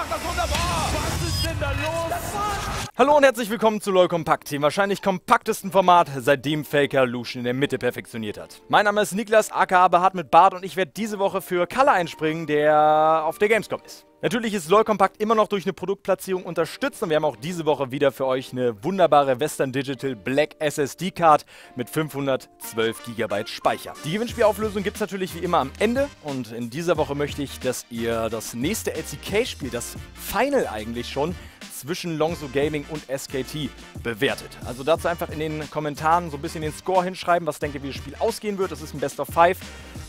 macht das wunderbar. Was ist denn da los? Hallo und herzlich willkommen zu LoL Kompakt, dem wahrscheinlich kompaktesten Format, seitdem Faker Lucian in der Mitte perfektioniert hat. Mein Name ist Niklas, aka Behaart mit Bart und ich werde diese Woche für Kalle einspringen, der auf der Gamescom ist. Natürlich ist LoL Compact immer noch durch eine Produktplatzierung unterstützt und wir haben auch diese Woche wieder für euch eine wunderbare Western Digital Black SSD Card mit 512 GB Speicher. Die Gewinnspielauflösung gibt es natürlich wie immer am Ende und in dieser Woche möchte ich, dass ihr das nächste LCK-Spiel, das Final eigentlich schon, zwischen Longso Gaming und SKT bewertet. Also dazu einfach in den Kommentaren so ein bisschen den Score hinschreiben, was denkt ihr, wie das Spiel ausgehen wird. Das ist ein Best of Five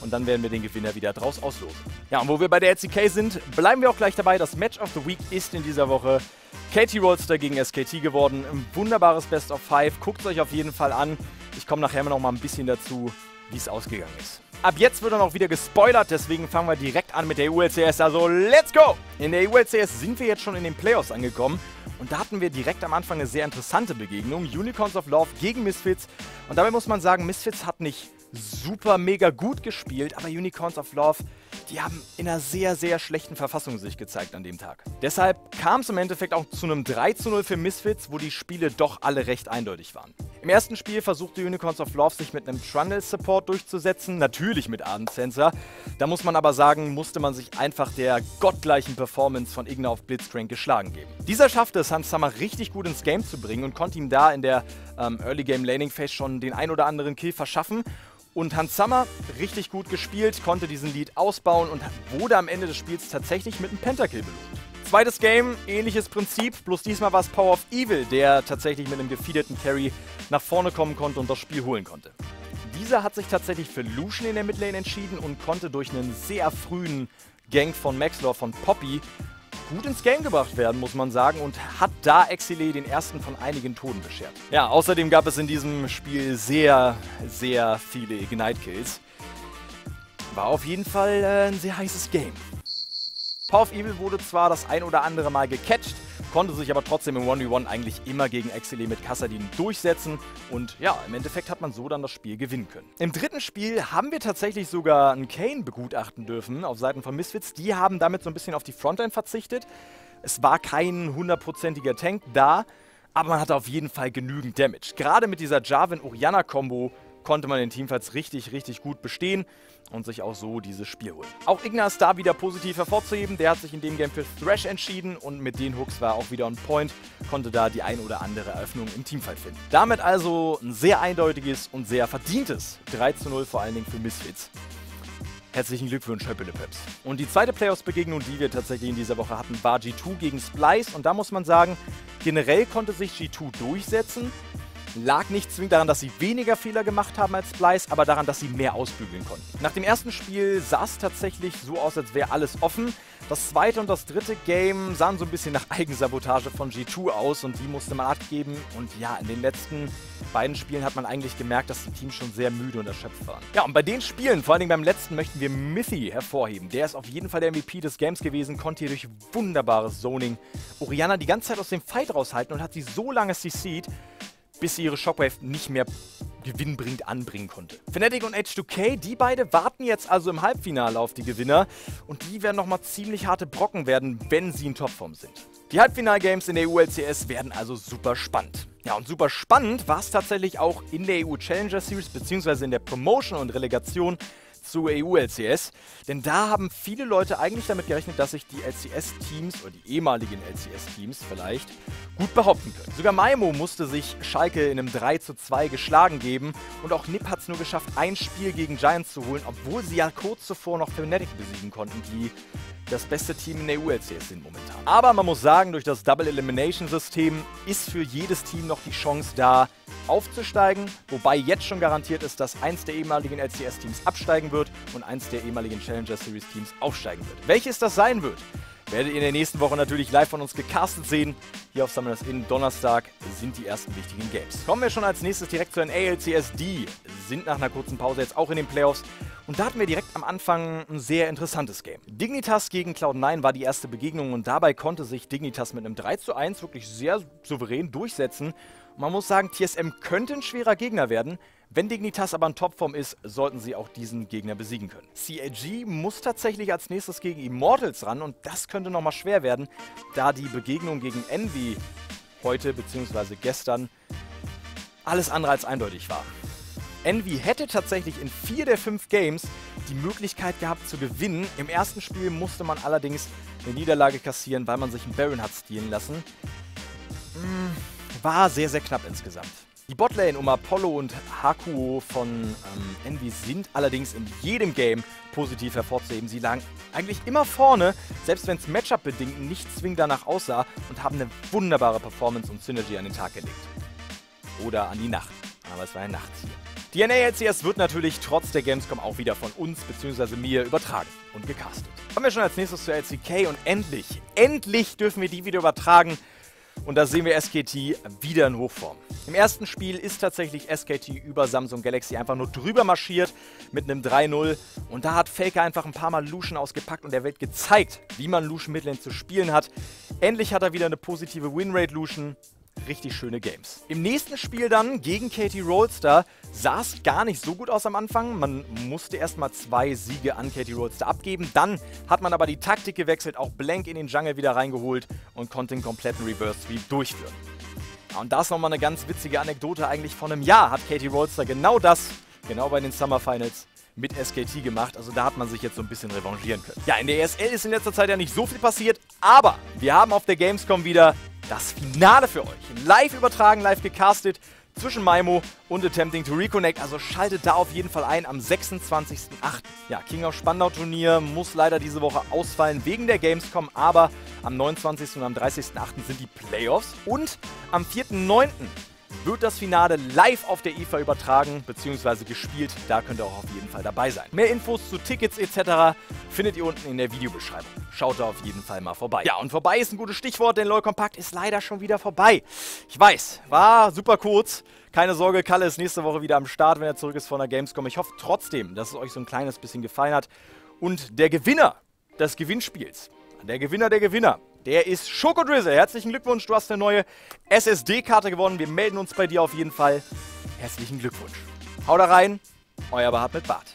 und dann werden wir den Gewinner wieder draus auslosen. Ja, und wo wir bei der LCK sind, bleiben wir auch gleich dabei. Das Match of the Week ist in dieser Woche Katie Rolster gegen SKT geworden. Ein wunderbares Best of Five. Guckt es euch auf jeden Fall an. Ich komme nachher noch mal ein bisschen dazu, wie es ausgegangen ist. Ab jetzt wird dann auch wieder gespoilert, deswegen fangen wir direkt an mit der ULCS. Also, let's go! In der ULCS sind wir jetzt schon in den Playoffs angekommen. Und da hatten wir direkt am Anfang eine sehr interessante Begegnung. Unicorns of Love gegen Misfits. Und dabei muss man sagen, Misfits hat nicht super mega gut gespielt, aber Unicorns of Love die haben in einer sehr, sehr schlechten Verfassung sich gezeigt an dem Tag. Deshalb kam es im Endeffekt auch zu einem 3 zu 0 für Misfits, wo die Spiele doch alle recht eindeutig waren. Im ersten Spiel versuchte Unicorns of Love sich mit einem Trundle-Support durchzusetzen, natürlich mit Sensor. Da muss man aber sagen, musste man sich einfach der gottgleichen Performance von Igna auf Blitzcrank geschlagen geben. Dieser schaffte es, Hans Summer richtig gut ins Game zu bringen und konnte ihm da in der ähm, Early Game Laning Phase schon den ein oder anderen Kill verschaffen und Hans Sommer, richtig gut gespielt, konnte diesen Lead ausbauen und wurde am Ende des Spiels tatsächlich mit einem Pentakill belohnt. Zweites Game, ähnliches Prinzip, bloß diesmal war es Power of Evil, der tatsächlich mit einem gefeedeten Carry nach vorne kommen konnte und das Spiel holen konnte. Dieser hat sich tatsächlich für Lucian in der Midlane entschieden und konnte durch einen sehr frühen Gank von Maxlor von Poppy gut ins Game gebracht werden, muss man sagen, und hat da Exile den ersten von einigen Toten beschert. Ja, außerdem gab es in diesem Spiel sehr, sehr viele Ignite-Kills. War auf jeden Fall äh, ein sehr heißes Game. Power of Evil wurde zwar das ein oder andere Mal gecatcht, konnte sich aber trotzdem im 1v1 eigentlich immer gegen Exile mit Kassadin durchsetzen und ja, im Endeffekt hat man so dann das Spiel gewinnen können. Im dritten Spiel haben wir tatsächlich sogar einen Kane begutachten dürfen auf Seiten von Misfits. Die haben damit so ein bisschen auf die Frontline verzichtet. Es war kein hundertprozentiger Tank da, aber man hatte auf jeden Fall genügend Damage. Gerade mit dieser Jarvan-Oriana-Kombo konnte man den Teamfights richtig, richtig gut bestehen und sich auch so dieses Spiel holen. Auch Igna ist da wieder positiv hervorzuheben. Der hat sich in dem Game für Thrash entschieden und mit den Hooks war er auch wieder on point, konnte da die ein oder andere Eröffnung im Teamfight finden. Damit also ein sehr eindeutiges und sehr verdientes 3 zu 0 vor allen Dingen für Misfits. Herzlichen Glückwunsch, Höppele Peps. Und die zweite Playoffs-Begegnung, die wir tatsächlich in dieser Woche hatten, war G2 gegen Splice. Und da muss man sagen, generell konnte sich G2 durchsetzen. Lag nicht zwingend daran, dass sie weniger Fehler gemacht haben als Splice, aber daran, dass sie mehr ausbügeln konnten. Nach dem ersten Spiel sah es tatsächlich so aus, als wäre alles offen. Das zweite und das dritte Game sahen so ein bisschen nach Eigensabotage von G2 aus und die musste man abgeben. Und ja, in den letzten beiden Spielen hat man eigentlich gemerkt, dass die Teams schon sehr müde und erschöpft waren. Ja, und bei den Spielen, vor allem beim letzten, möchten wir Mithy hervorheben. Der ist auf jeden Fall der MVP des Games gewesen, konnte hier durch wunderbares Zoning Oriana die ganze Zeit aus dem Fight raushalten und hat sie so lange CC'd, bis sie ihre Shockwave nicht mehr gewinnbringend anbringen konnte. Fnatic und H2K, die beide warten jetzt also im Halbfinale auf die Gewinner und die werden nochmal ziemlich harte Brocken werden, wenn sie in Topform sind. Die Halbfinalgames in der ULCS werden also super spannend. Ja, und super spannend war es tatsächlich auch in der EU Challenger Series beziehungsweise in der Promotion und Relegation zu EU-LCS. Denn da haben viele Leute eigentlich damit gerechnet, dass sich die LCS-Teams oder die ehemaligen LCS-Teams vielleicht gut behaupten können. Sogar Maimo musste sich Schalke in einem 3 zu 2 geschlagen geben und auch Nip hat es nur geschafft, ein Spiel gegen Giants zu holen, obwohl sie ja kurz zuvor noch Fnatic besiegen konnten, die das beste Team in der EU-LCS sind momentan. Aber man muss sagen, durch das Double Elimination System ist für jedes Team noch die Chance da, aufzusteigen, wobei jetzt schon garantiert ist, dass eins der ehemaligen LCS-Teams absteigen wird und eins der ehemaligen Challenger Series-Teams aufsteigen wird. Welches das sein wird, werdet ihr in der nächsten Woche natürlich live von uns gecastet sehen. Hier auf Summoners Inn Donnerstag sind die ersten wichtigen Games. Kommen wir schon als nächstes direkt zu den ALCS, die sind nach einer kurzen Pause jetzt auch in den Playoffs. Und da hatten wir direkt am Anfang ein sehr interessantes Game. Dignitas gegen Cloud9 war die erste Begegnung und dabei konnte sich Dignitas mit einem 3 zu 1 wirklich sehr souverän durchsetzen. Man muss sagen, TSM könnte ein schwerer Gegner werden. Wenn Dignitas aber in Topform ist, sollten sie auch diesen Gegner besiegen können. CAG muss tatsächlich als nächstes gegen Immortals ran und das könnte nochmal schwer werden, da die Begegnung gegen Envy heute bzw. gestern alles andere als eindeutig war. Envy hätte tatsächlich in vier der fünf Games die Möglichkeit gehabt zu gewinnen. Im ersten Spiel musste man allerdings eine Niederlage kassieren, weil man sich einen Baron hat stehlen lassen. Hm, war sehr, sehr knapp insgesamt. Die Botlane um Apollo und Hakuo von ähm, Envy sind allerdings in jedem Game positiv hervorzuheben. Sie lagen eigentlich immer vorne, selbst wenn es Matchup-bedingt nicht zwingend danach aussah und haben eine wunderbare Performance und Synergy an den Tag gelegt. Oder an die Nacht. Aber es war ein Nachtziel. Die NALCS wird natürlich trotz der Gamescom auch wieder von uns bzw. mir übertragen und gecastet. Kommen wir schon als nächstes zur LCK und endlich, endlich dürfen wir die wieder übertragen. Und da sehen wir SKT wieder in Hochform. Im ersten Spiel ist tatsächlich SKT über Samsung Galaxy einfach nur drüber marschiert mit einem 3-0. Und da hat Faker einfach ein paar Mal Lucian ausgepackt und der Welt gezeigt, wie man Lucian Midlane zu spielen hat. Endlich hat er wieder eine positive Winrate Lucian richtig schöne Games. Im nächsten Spiel dann gegen Katie Rollstar sah es gar nicht so gut aus am Anfang. Man musste erstmal zwei Siege an Katie Rollstar abgeben. Dann hat man aber die Taktik gewechselt, auch Blank in den Jungle wieder reingeholt und konnte den kompletten Reverse Sweep durchführen. Und das nochmal eine ganz witzige Anekdote. Eigentlich vor einem Jahr hat Katie Rollstar genau das, genau bei den Summer Finals, mit SKT gemacht. Also da hat man sich jetzt so ein bisschen revanchieren können. Ja, in der ESL ist in letzter Zeit ja nicht so viel passiert, aber wir haben auf der Gamescom wieder das Finale für euch. Live übertragen, live gecastet zwischen Maimo und Attempting to Reconnect. Also schaltet da auf jeden Fall ein am 26.08. Ja, King of Spandau Turnier muss leider diese Woche ausfallen wegen der Gamescom, aber am 29. und am 30.08. sind die Playoffs und am 4.09 wird das Finale live auf der IFA übertragen bzw. gespielt. Da könnt ihr auch auf jeden Fall dabei sein. Mehr Infos zu Tickets etc. findet ihr unten in der Videobeschreibung. Schaut da auf jeden Fall mal vorbei. Ja, und vorbei ist ein gutes Stichwort, denn LOL Kompakt ist leider schon wieder vorbei. Ich weiß, war super kurz. Keine Sorge, Kalle ist nächste Woche wieder am Start, wenn er zurück ist von der Gamescom. Ich hoffe trotzdem, dass es euch so ein kleines bisschen gefallen hat. Und der Gewinner des Gewinnspiels, der Gewinner der Gewinner, der ist Schokodrizzle. Herzlichen Glückwunsch, du hast eine neue SSD-Karte gewonnen. Wir melden uns bei dir auf jeden Fall. Herzlichen Glückwunsch. Hau da rein, euer Behat mit Bart.